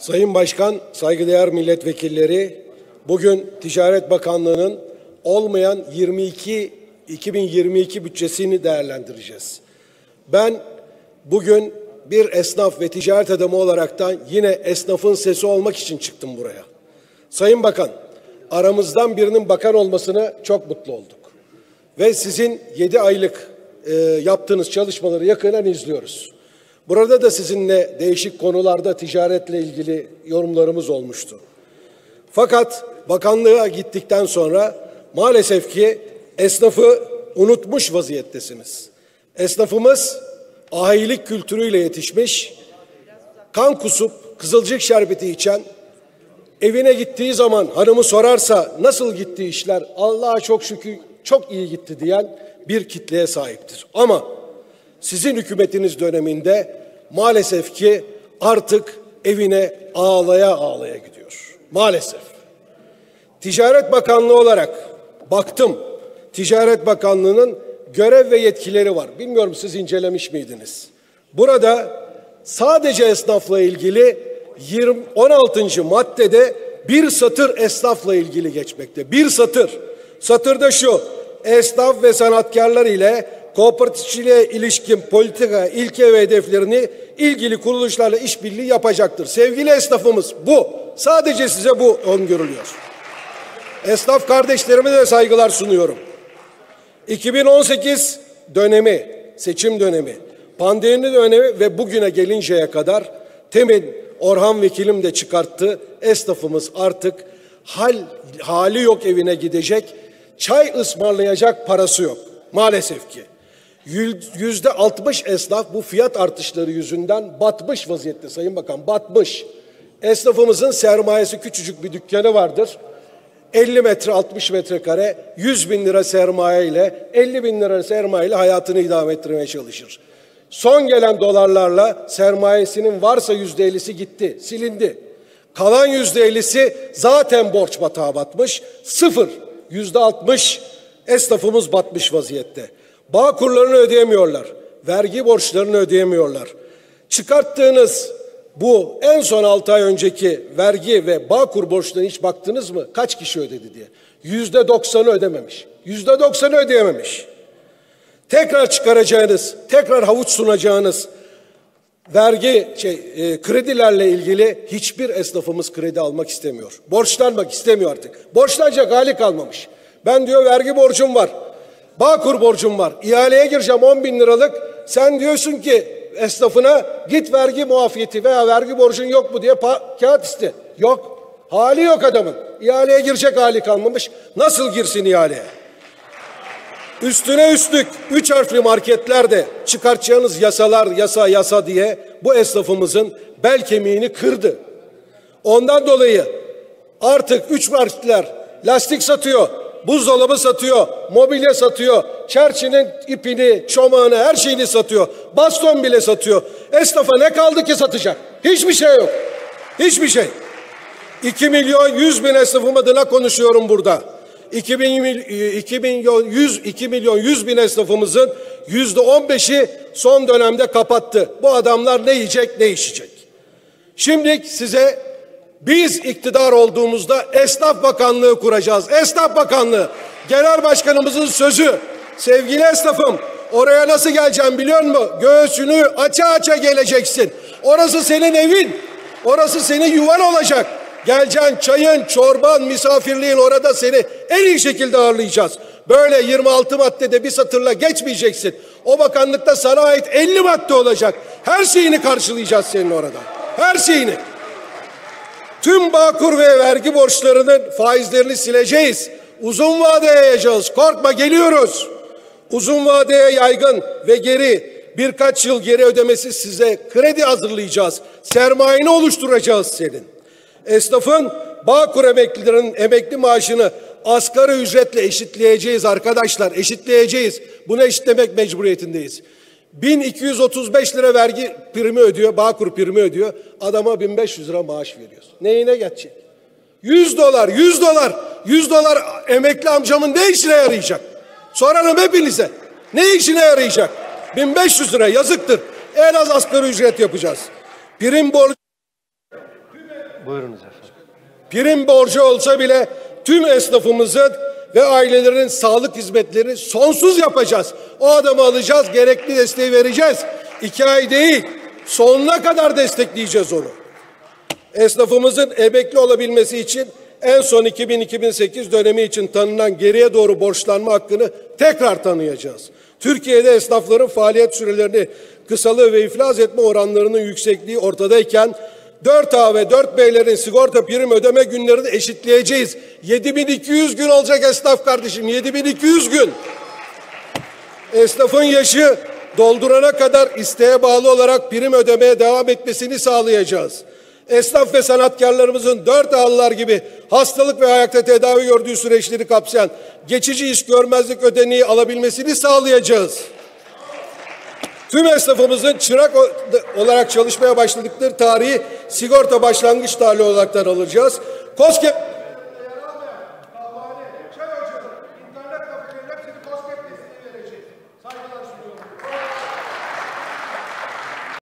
Sayın Başkan, saygıdeğer milletvekilleri, bugün Ticaret Bakanlığı'nın olmayan 22 2022 bütçesini değerlendireceğiz. Ben bugün bir esnaf ve ticaret adamı olaraktan yine esnafın sesi olmak için çıktım buraya. Sayın Bakan, aramızdan birinin bakan olmasını çok mutlu olduk. Ve sizin 7 aylık e, yaptığınız çalışmaları yakından izliyoruz. Burada da sizinle değişik konularda ticaretle ilgili yorumlarımız olmuştu. Fakat bakanlığa gittikten sonra maalesef ki esnafı unutmuş vaziyettesiniz. Esnafımız ahilik kültürüyle yetişmiş, kan kusup kızılcık şerbeti içen, evine gittiği zaman hanımı sorarsa nasıl gitti işler, Allah'a çok şükür çok iyi gitti diyen bir kitleye sahiptir. Ama sizin hükümetiniz döneminde maalesef ki artık evine ağlaya ağlaya gidiyor. Maalesef. Ticaret Bakanlığı olarak baktım. Ticaret Bakanlığı'nın görev ve yetkileri var. Bilmiyorum siz incelemiş miydiniz? Burada sadece esnafla ilgili 20, 16. maddede bir satır esnafla ilgili geçmekte. Bir satır. Satırda şu. Esnaf ve sanatkarlar ile kooperatifçiliğe ilişkin politika, ilke ve hedeflerini ilgili kuruluşlarla işbirliği yapacaktır. Sevgili esnafımız bu. Sadece size bu öngörülüyor. Esnaf kardeşlerime de saygılar sunuyorum. 2018 dönemi, seçim dönemi, pandemi dönemi ve bugüne gelinceye kadar temin Orhan Vekilim de çıkarttı. Esnafımız artık hal hali yok evine gidecek, çay ısmarlayacak parası yok. Maalesef ki. Yüzde 60 esnaf bu fiyat artışları yüzünden batmış vaziyette Sayın Bakan, batmış. Esnafımızın sermayesi küçücük bir dükkanı vardır. 50 metre 60 metrekare 100 bin lira sermaye ile 50 bin lira sermaye ile hayatını idame ettirmeye çalışır. Son gelen dolarlarla sermayesinin varsa yüzde ellisi gitti, silindi. Kalan yüzde ellisi zaten borç batağı batmış. Sıfır, yüzde altmış esnafımız batmış vaziyette. Bağ kurlarını ödeyemiyorlar. Vergi borçlarını ödeyemiyorlar. Çıkarttığınız bu en son 6 ay önceki vergi ve bağ kur borçlarına hiç baktınız mı? Kaç kişi ödedi diye. Yüzde doksanı ödememiş. Yüzde doksanı ödeyememiş. Tekrar çıkaracağınız, tekrar havuç sunacağınız vergi şey, e, kredilerle ilgili hiçbir esnafımız kredi almak istemiyor. Borçlanmak istemiyor artık. Borçlanacak hali kalmamış. Ben diyor vergi borcum var. Bağkur borcum var. İhaleye gireceğim 10 bin liralık. Sen diyorsun ki esnafına git vergi muafiyeti veya vergi borcun yok mu diye kağıt iste. Yok. Hali yok adamın. İhaleye girecek hali kalmamış. Nasıl girsin ihaleye? Üstüne üstlük üç harfli marketlerde çıkartacağınız yasalar yasa yasa diye bu esnafımızın bel kemiğini kırdı. Ondan dolayı artık üç harfliler lastik satıyor, buzdolabı satıyor, mobilya satıyor, çerçinin ipini, çomağını, her şeyini satıyor. Baston bile satıyor. Esnafa ne kaldı ki satacak? Hiçbir şey yok. Hiçbir şey. 2 milyon 100 bin esnafım adına konuşuyorum burada. 2 milyon 100 2 milyon 100 bin esnafımızın yüzde 15'i son dönemde kapattı. Bu adamlar ne yiyecek ne içecek? Şimdi size biz iktidar olduğumuzda Esnaf Bakanlığı kuracağız. Esnaf Bakanlığı. Genel Başkanımızın sözü. Sevgili esnafım oraya nasıl geleceğim biliyor musun? Göğsünü aça aça geleceksin. Orası senin evin. Orası senin yuvan olacak. Geleceksin çayın, çorban, misafirliğin orada seni en iyi şekilde ağırlayacağız. Böyle 26 maddede bir satırla geçmeyeceksin. O bakanlıkta sana ait 50 madde olacak. Her şeyini karşılayacağız senin orada. Her şeyini. Tüm Bağkur ve vergi borçlarının faizlerini sileceğiz. Uzun vadeye yayacağız. Korkma geliyoruz. Uzun vadeye yaygın ve geri birkaç yıl geri ödemesi size kredi hazırlayacağız. Sermayeni oluşturacağız senin. Esnafın Bağkur emeklilerinin emekli maaşını asgari ücretle eşitleyeceğiz arkadaşlar. Eşitleyeceğiz. Bunu eşitlemek mecburiyetindeyiz. 1235 lira vergi primi ödüyor, Bağkur primi ödüyor. Adama 1500 lira maaş veriyoruz. Neyine geçecek? 100 dolar, 100 dolar, 100 dolar emekli amcamın ne işine yarayacak? Sorarım hepinize. Ne işine yarayacak? 1500 lira yazıktır. En az asgari ücret yapacağız. Prim borcu Buyurunuz efendim. prim borcu olsa bile tüm esnafımızın ve ailelerinin sağlık hizmetlerini sonsuz yapacağız. O adamı alacağız, gerekli desteği vereceğiz. İki ay değil, sonuna kadar destekleyeceğiz onu. Esnafımızın emekli olabilmesi için en son 2000-2008 dönemi için tanınan geriye doğru borçlanma hakkını tekrar tanıyacağız. Türkiye'de esnafların faaliyet sürelerini kısalığı ve iflas etme oranlarının yüksekliği ortadayken 4A ve 4B'lerin sigorta prim ödeme günlerini eşitleyeceğiz. 7200 gün olacak esnaf kardeşim 7200 gün. Esnafın yaşı doldurana kadar isteğe bağlı olarak prim ödemeye devam etmesini sağlayacağız. Esnaf ve sanatkarlarımızın dört ağlılar gibi hastalık ve ayakta tedavi gördüğü süreçleri kapsayan geçici iş görmezlik ödeneği alabilmesini sağlayacağız. Tüm esnafımızın çırak olarak çalışmaya başladıkları tarihi sigorta başlangıç tarihi olaraktan alacağız. COSGAP